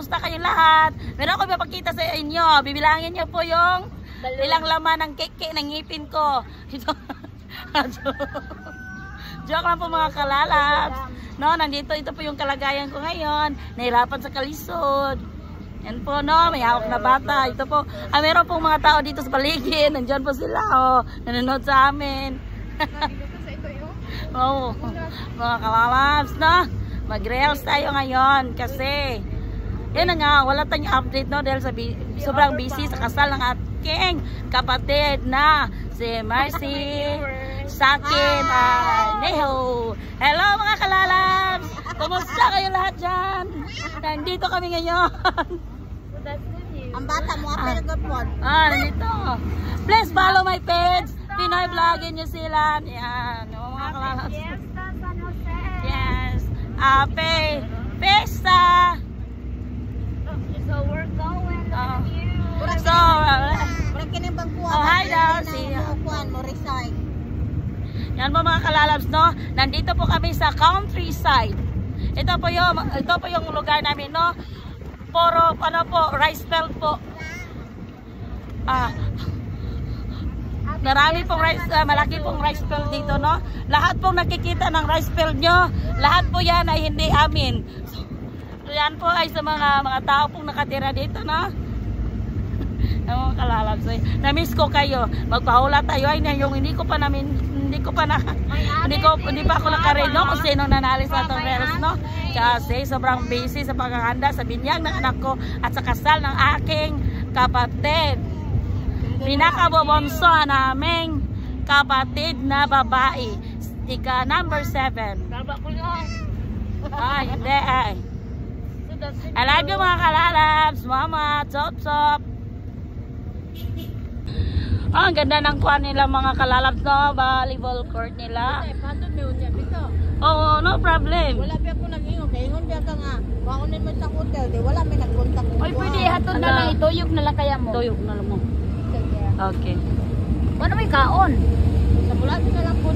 Kumusta kayong lahat? Meron ako mapakita sa inyo. Bibilangin niyo po yung ilang laman ng cake ng ngipin ko. Ito. Joke lang po mga kalalabs. No, nandito ito po yung kalagayan ko ngayon. Nahirapan sa kalisod. Yan po, no, may hawak na bata. Ito po, ah, meron pong mga tao dito sa paligid. Nandiyan po sila, oh, nanonood sa amin. Oo, mga kalalabs, no? Mag-reels tayo ngayon kasi yun na nga, wala tayong update no dahil sa bi- sobrang busy sa kasal ng aking kapatid na si Marcy Sakin uh, Neho. Hello mga kalalabs! Kumusta kayo lahat dyan? Nandito kami ngayon. Ang bata mo, Ah. apel gapon. ah, nandito. Please follow my page. Pinoy vlogging nyo sila. Yan, mga kalalabs. Yes. Ape. Pesta. So we're going Ah. on So, uh, Murag kini bang kuha. Oh, hi daw, Si si- mo kuan mo resign. Yan po mga kalalabs, no? Nandito po kami sa countryside. Ito po yung, ito po yung lugar namin, no? Puro, ano po, rice field po. Ah, marami pong rice, ah, malaki pong rice field dito, no? Lahat pong nakikita ng rice field nyo, lahat po yan ay hindi amin. So, yan po ay sa mga mga tao pong nakatira dito, no? Ang kalalabs. eh. Na-miss ko kayo. Magpahula tayo ay na yung hindi ko pa namin hindi ko pa na hindi ko hindi pa ako nakaread no kung sino nanalo sa Torres no kasi sobrang busy sa paghahanda sa binyag ng anak ko at sa kasal ng aking kapatid pinakabobonso naming kapatid na babae ika number 7 Baba ko yun. ay hindi ay. I love you mga kalalabs mama chop chop Oh, ang ganda ng kuha nila mga kalalabs no, volleyball court nila. Ay, pato mi unya bitaw. Oo, no problem. Wala pa ako nag-ingon, kay ingon biya ka nga. Wa ni mo sa hotel, di wala may nagkontak ko. Oy, pwede hatod na Ala. lang ituyok na lang kaya mo. Tuyok na lang mo. Okay. Ano may kaon? Sa mula na lang po.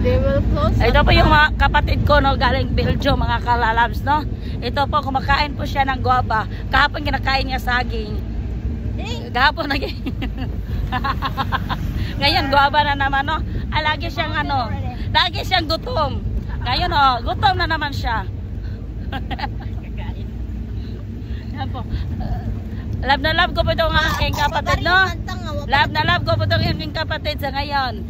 They will close. Ito po yung mga kapatid ko no, galing Belgium, mga kalalabs, no. Ito po, kumakain po siya ng guava. Kahapon kinakain niya saging. Eh, Kahapon naging... Ngayon, guava na naman, no. Ah, lagi siyang ano, lagi siyang gutom. Ngayon, oh, gutom na naman siya. Po. Love na love ko po itong aking kapatid, no. Love na love ko po itong aking kapatid sa ngayon.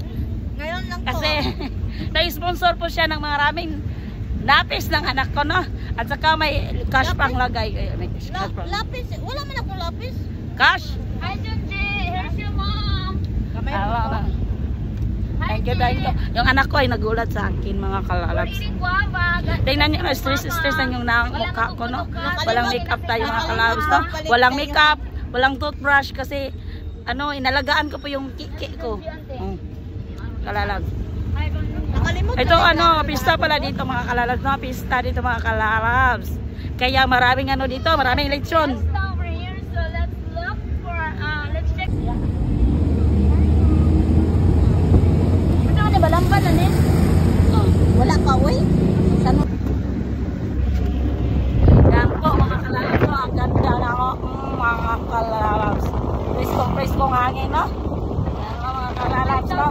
Ngayon lang to. Kasi, na-sponsor po siya ng maraming napis ng anak ko, no? At saka may cash pang lagay. Ay, May cash La- pang. lapis, wala man akong lapis. Cash? Hi, Junji. Kamay Ah. Thank you, thank you. Yung anak ko ay nagulat sa akin, mga kalalabs. Tingnan niyo, stress-stress na yung mukha ko, no? Walang makeup tayo, mga kalalabs, no? Walang makeup, walang toothbrush kasi, ano, inalagaan ko po yung kiki ko. Oh. Kalalabs. Ito ano, pista pala dito mga kalalabs, no? Pista dito mga kalalabs. Kaya maraming ano dito, maraming lechon. Just over here, so let's look for, uh, let's check. Ito na ba lamban na nin? Oh. Wala pa, uy. Sano? Yan po mga kalalabs, no? Ang ganda na ako, mm, mga kalalabs. Preskong preskong hangin, no? Yan po, mga kalalabs, no?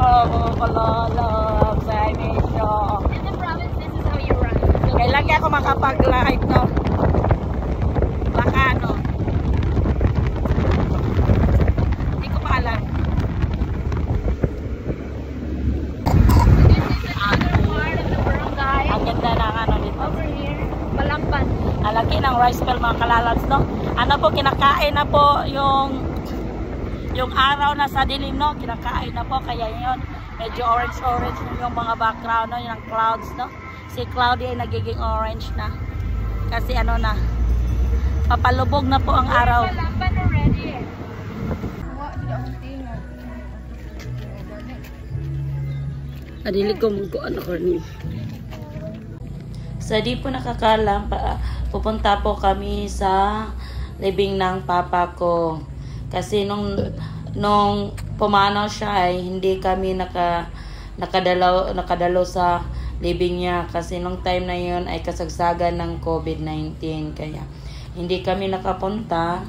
Oh, mga kalalabs, I miss you. In the province, this is how you run. Kailan kaya ako makapag-live, no? Baka, no? Hindi ko pa alam. Ang ganda ng ano dito. Over here, Balamban. Alaki ng rice mill mga kalalabs, no? Ano po, kinakain na po yung yung araw na sa dilim, no? Kinakain na po, kaya yun, medyo orange-orange yung mga background, no? Yung clouds, no? Si cloudy ay nagiging orange na. Kasi ano na, papalubog na po ang araw. Balamban already. Adili ko mo ano ko ni. Sa di po nakakalam, pa, pupunta po kami sa libing ng papa ko. Kasi nung nung pumanaw siya ay hindi kami naka nakadalaw nakadalo sa living niya. Kasi nung time na yun ay kasagsagan ng COVID-19 kaya hindi kami nakapunta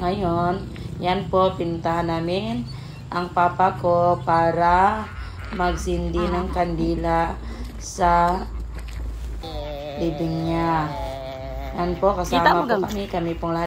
ngayon. Yan po pinuntahan namin ang papa ko para magsindi ng kandila sa living niya. Yan po kasama po kami. Kami pong lahat